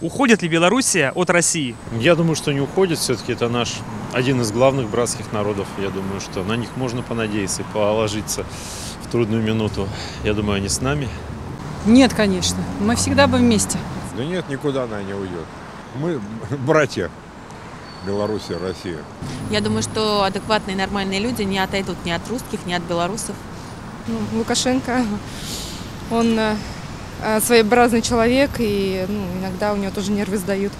Уходит ли Белоруссия от России? Я думаю, что не уходит. Все-таки это наш один из главных братских народов. Я думаю, что на них можно понадеяться и положиться в трудную минуту. Я думаю, они с нами. Нет, конечно. Мы всегда бы вместе. Да нет, никуда она не уйдет. Мы братья. Белоруссия, Россия. Я думаю, что адекватные нормальные люди не отойдут ни от русских, ни от белорусов. Ну, Лукашенко, он э, своеобразный человек, и ну, иногда у него тоже нервы сдают.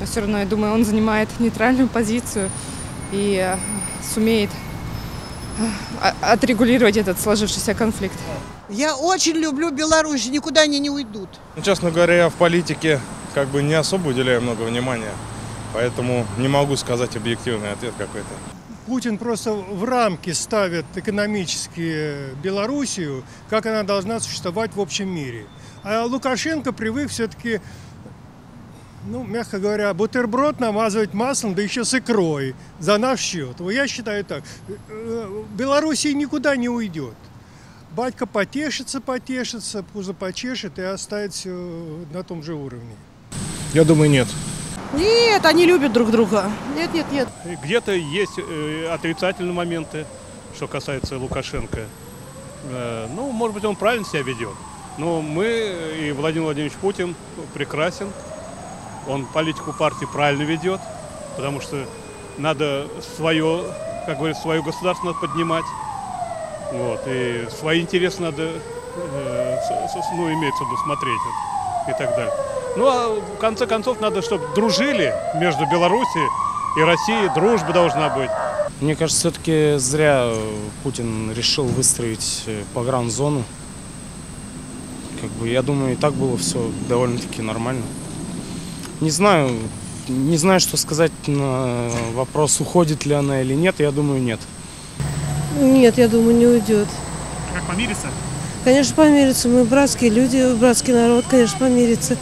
Но все равно, я думаю, он занимает нейтральную позицию и э, сумеет э, отрегулировать этот сложившийся конфликт. Я очень люблю Беларусь, никуда они не уйдут. Ну, Честно говоря, я в политике как бы не особо уделяю много внимания, поэтому не могу сказать объективный ответ какой-то. Путин просто в рамки ставит экономически Белоруссию, как она должна существовать в общем мире. А Лукашенко привык все-таки, ну, мягко говоря, бутерброд намазывать маслом, да еще с икрой за наш счет. Я считаю так. Э, Белоруссия никуда не уйдет. Батька потешится, потешится, пузо почешет и оставит все на том же уровне. Я думаю, нет. Нет, они любят друг друга. Нет, нет, нет. Где-то есть э, отрицательные моменты, что касается Лукашенко. Э, ну, может быть, он правильно себя ведет. Но мы и Владимир Владимирович Путин прекрасен. Он политику партии правильно ведет, потому что надо свое, как говорится, свое государство надо поднимать. Вот, и свои интересы надо, э, ну, имеется в виду, смотреть вот, и так далее. Ну, а в конце концов, надо, чтобы дружили между Белоруссией и Россией, дружба должна быть. Мне кажется, все-таки зря э, Путин решил выстроить э, погранзону. Как бы, я думаю, и так было все довольно-таки нормально. Не знаю, не знаю, что сказать на вопрос, уходит ли она или нет. Я думаю, нет. Нет, я думаю, не уйдет. Как помириться? Конечно, помириться. Мы братские люди, братский народ, конечно, помириться.